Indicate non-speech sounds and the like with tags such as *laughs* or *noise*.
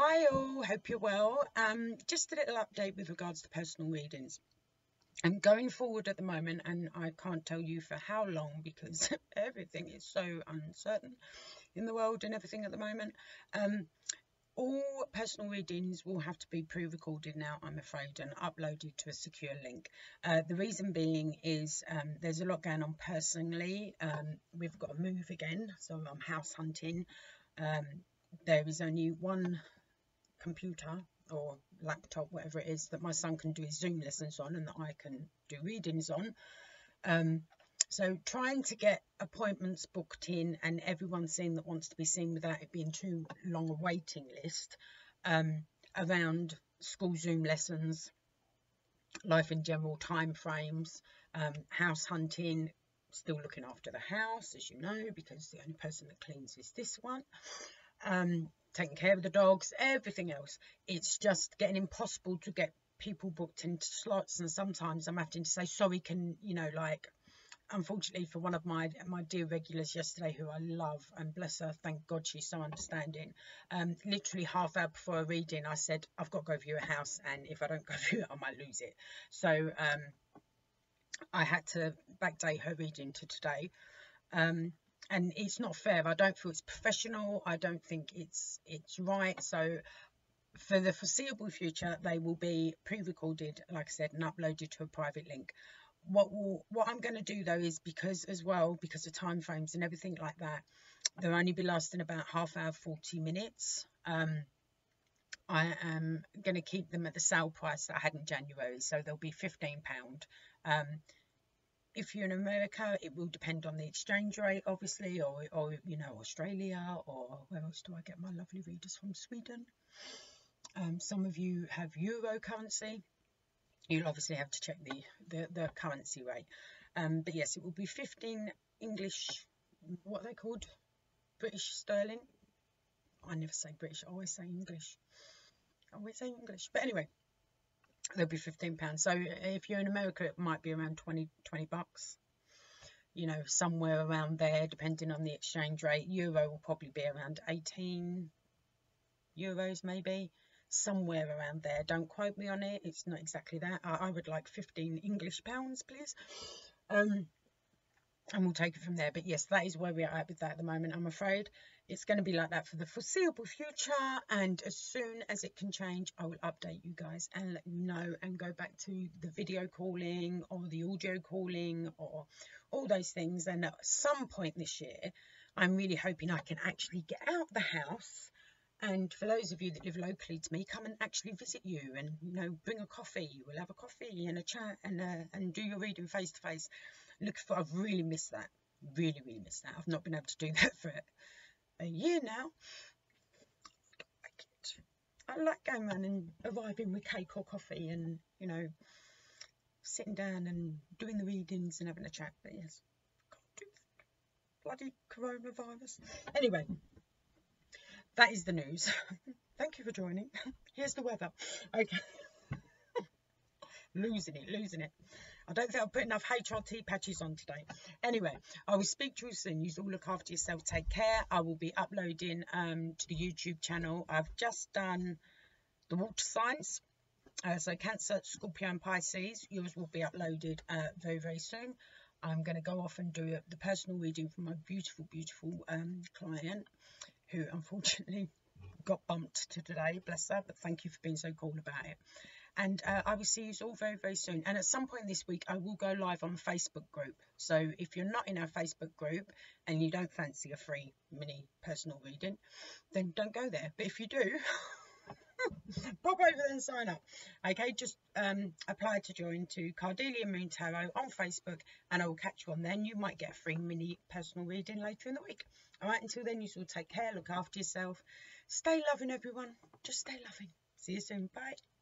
Hi all, hope you're well. Um, just a little update with regards to personal readings. I'm going forward at the moment and I can't tell you for how long because *laughs* everything is so uncertain in the world and everything at the moment. Um, all personal readings will have to be pre-recorded now, I'm afraid, and uploaded to a secure link. Uh, the reason being is um, there's a lot going on personally. Um, we've got to move again, so I'm house hunting. Um, there is only one computer or laptop, whatever it is, that my son can do his Zoom lessons on and that I can do readings on. Um, so trying to get appointments booked in and everyone seeing that wants to be seen without it being too long a waiting list um, around school Zoom lessons, life in general, time frames, um, house hunting, still looking after the house, as you know, because the only person that cleans is this one. Um, taking care of the dogs, everything else. It's just getting impossible to get people booked into slots and sometimes I'm having to say sorry can you know like unfortunately for one of my my dear regulars yesterday who I love and bless her thank God she's so understanding um literally half hour before a reading I said I've got to go view a house and if I don't go *laughs* view it I might lose it so um I had to backdate her reading to today um and it's not fair. I don't feel it's professional. I don't think it's it's right. So for the foreseeable future, they will be pre-recorded, like I said, and uploaded to a private link. What will what I'm going to do though is because as well because of time frames and everything like that, they'll only be lasting about half hour, 40 minutes. Um, I am going to keep them at the sale price that I had in January, so they'll be 15 pound. Um, if you're in America, it will depend on the exchange rate, obviously, or, or you know, Australia, or where else do I get my lovely readers from? Sweden. Um, some of you have euro currency. You'll obviously have to check the, the, the currency rate. Um, but yes, it will be 15 English, what they called? British sterling. I never say British, I always say English. I always say English. But anyway, they'll be 15 pounds. So if you're in america it might be around 20 20 bucks. You know somewhere around there depending on the exchange rate euro will probably be around 18 euros maybe. Somewhere around there. Don't quote me on it. It's not exactly that. I, I would like 15 english pounds please. Um and we'll take it from there. But yes that is where we are at with that at the moment i'm afraid. It's going to be like that for the foreseeable future and as soon as it can change I will update you guys and let you know and go back to the video calling or the audio calling or all those things. And at some point this year I'm really hoping I can actually get out the house. And for those of you that live locally to me come and actually visit you and you know bring a coffee. We'll have a coffee and a chat and uh, and do your reading face to face look for I've really missed that really really missed that I've not been able to do *laughs* that for a year now. I like going around and arriving with cake or coffee and, you know, sitting down and doing the readings and having a chat. But yes, bloody coronavirus. Anyway, that is the news. *laughs* Thank you for joining. *laughs* Here's the weather. Okay. Losing it, losing it. I don't think I'll put enough HRT patches on today. Anyway, I will speak to you soon. You all look after yourself. Take care. I will be uploading um, to the YouTube channel. I've just done the water signs. Uh, so Cancer, Scorpio and Pisces. Yours will be uploaded uh, very, very soon. I'm going to go off and do the personal reading for my beautiful, beautiful um, client who unfortunately *laughs* got bumped to today, bless her, but thank you for being so cool about it and uh, I will see you all very, very soon. And at some point this week, I will go live on Facebook group. So if you're not in our Facebook group and you don't fancy a free mini personal reading, then don't go there. But if you do, *laughs* pop over there and sign up. Okay, just um, apply to join to Kardelian Moon Tarot on Facebook and I will catch you on then. You might get a free mini personal reading later in the week. All right, until then, you should take care, look after yourself. Stay loving, everyone. Just stay loving. See you soon. Bye.